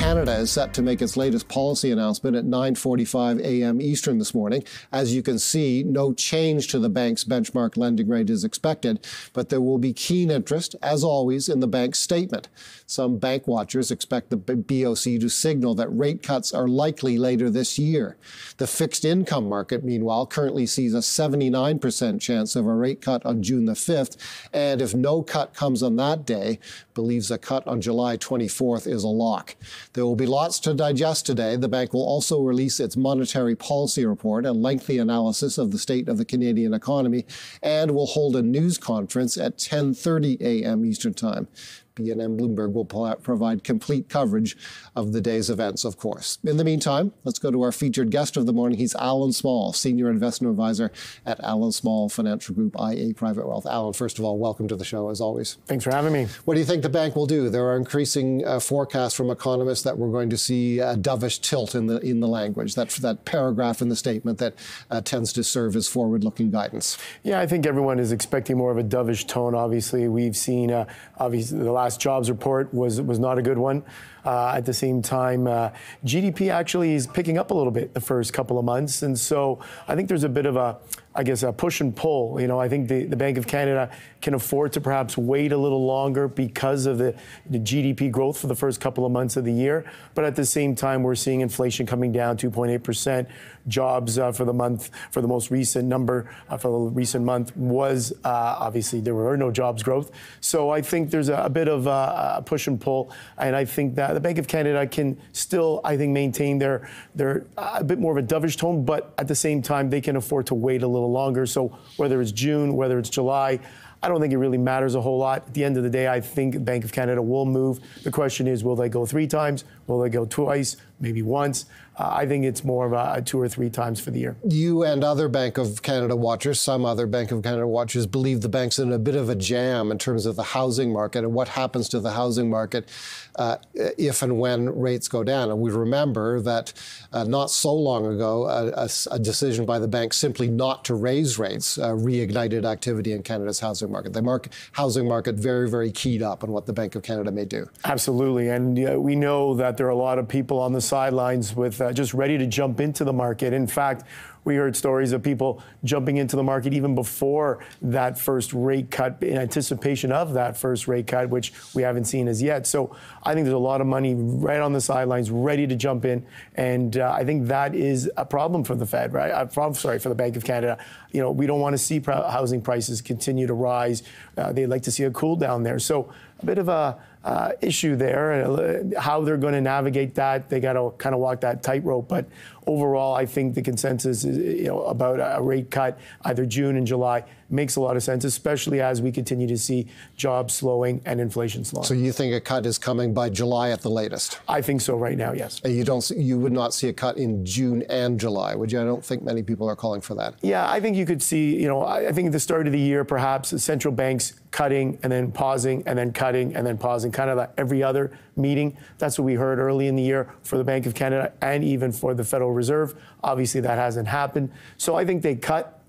Canada is set to make its latest policy announcement at 9:45 a.m. Eastern this morning. As you can see, no change to the bank's benchmark lending rate is expected, but there will be keen interest, as always, in the bank's statement. Some bank watchers expect the BOC to signal that rate cuts are likely later this year. The fixed income market, meanwhile, currently sees a 79% chance of a rate cut on June the 5th, and if no cut comes on that day, believes a cut on July 24th is a lock. There will be lots to digest today. The bank will also release its monetary policy report, a lengthy analysis of the state of the Canadian economy, and will hold a news conference at 10:30 a.m. Eastern Time. BNN Bloomberg will provide complete coverage of the day's events, of course. In the meantime, let's go to our featured guest of the morning. He's Allan Small, Senior Investment Advisor at Allan Small Financial Group, IA Private Wealth. Allan, first of all, welcome to the show, as always. Thanks for having me. What do you think the bank will do? There are increasing uh, forecasts from economists that we're going to see a dovish tilt in the in the language. That that paragraph in the statement that uh, tends to serve as forward-looking guidance. Yeah, I think everyone is expecting more of a dovish tone. Obviously, we've seen uh, obviously the last jobs report was was not a good one. Uh, at the same time, uh, GDP actually is picking up a little bit the first couple of months, and so I think there's a bit of a, I guess, a push and pull. You know, I think the, the Bank of Canada can afford to perhaps wait a little longer because of the, the GDP growth for the first couple of months of the year, but at the same time, we're seeing inflation coming down 2.8 percent. Jobs uh, for the month, for the most recent number uh, for the recent month was uh, obviously there were no jobs growth. So I think there's a, a bit of a push and pull, and I think that the Bank of Canada can still, I think, maintain their their uh, a bit more of a dovish tone, but at the same time, they can afford to wait a little longer. So whether it's June, whether it's July. I don't think it really matters a whole lot. At the end of the day, I think Bank of Canada will move. The question is, will they go three times? Will they go twice? Maybe once? Uh, I think it's more of a, a, two or three times for the year. You and other Bank of Canada watchers, some other Bank of Canada watchers, believe the bank's in a bit of a jam in terms of the housing market and what happens to the housing market uh, if and when rates go down. And we remember that uh, not so long ago, a, a, a, decision by the bank simply not to raise rates uh, reignited activity in Canada's housing market. The market, housing market very, very keyed up on what the Bank of Canada may do. Absolutely. And we know that there are a lot of people on the sidelines with uh, just ready to jump into the market. In fact, we heard stories of people jumping into the market even before that first rate cut, in anticipation of that first rate cut, which we haven't seen as yet. So I think there's a lot of money right on the sidelines, ready to jump in, and uh, I think that is a problem for the Fed, right? A problem, sorry, for the Bank of Canada. You know, we don't want to see housing prices continue to rise. Uh, they'd like to see a cool down there. So a bit of a uh, issue there. Uh, how they're going to navigate that, they got to kind of walk that tightrope. But overall, I think the consensus is, you know, about a rate cut either June and July makes a lot of sense, especially as we continue to see jobs slowing and inflation slowing. So you think a cut is coming by July at the latest? I think so right now, yes. And you don't, you would not see a cut in June and July, would you? I don't think many people are calling for that. Yeah, I think you could see, you know, I think at the start of the year, perhaps central banks cutting and then pausing and then cutting and then pausing, kind of like every other meeting. That's what we heard early in the year for the Bank of Canada and even for the Federal Reserve. Obviously, that hasn't happened. So I think they cut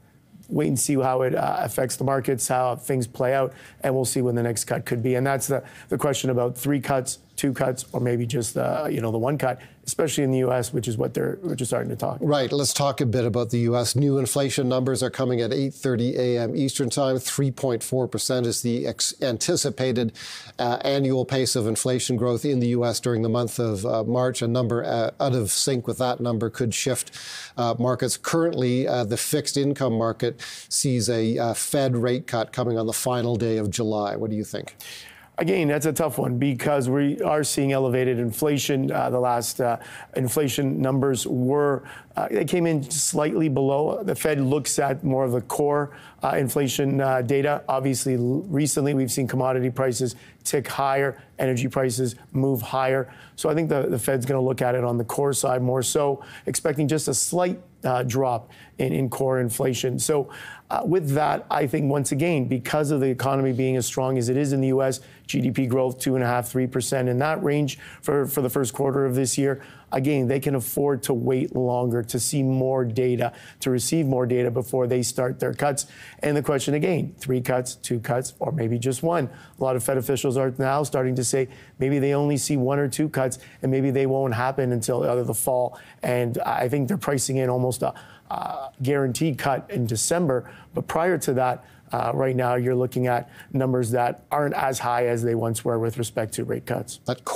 wait and see how it uh, affects the markets, how things play out, and we'll see when the next cut could be. And that's the, the question about three cuts, two cuts, or maybe just uh, you know the one cut especially in the U.S., which is what they're which is starting to talk. Right. Let's talk a bit about the U.S. New inflation numbers are coming at 8:30 a.m. Eastern Time. 3.4 percent is the ex- anticipated uh, annual pace of inflation growth in the U.S. during the month of uh, March. A number uh, out of sync with that number could shift uh, markets. Currently, uh, the fixed income market sees a Fed rate cut coming on the final day of July. What do you think? Again, that's a tough one because we are seeing elevated inflation. Uh, the last uh, inflation numbers were, uh, they came in slightly below. The Fed looks at more of the core uh, inflation uh, data. Obviously, recently we've seen commodity prices tick higher, energy prices move higher. So I think the, the Fed's going to look at it on the core side more so, expecting just a slight uh, drop in, in core inflation. So, uh, with that, I think once again, because of the economy being as strong as it is in the U.S., GDP growth two and a half, three percent in that range for, for the first quarter of this year. Again, they can afford to wait longer to see more data, to receive more data before they start their cuts. And the question again three cuts, two cuts, or maybe just one. A lot of Fed officials are now starting to say maybe they only see one or two cuts, and maybe they won't happen until either the fall. And I think they're pricing in almost a uh, guaranteed cut in December. But prior to that, uh, right now you're looking at numbers that aren't as high as they once were with respect to rate cuts. That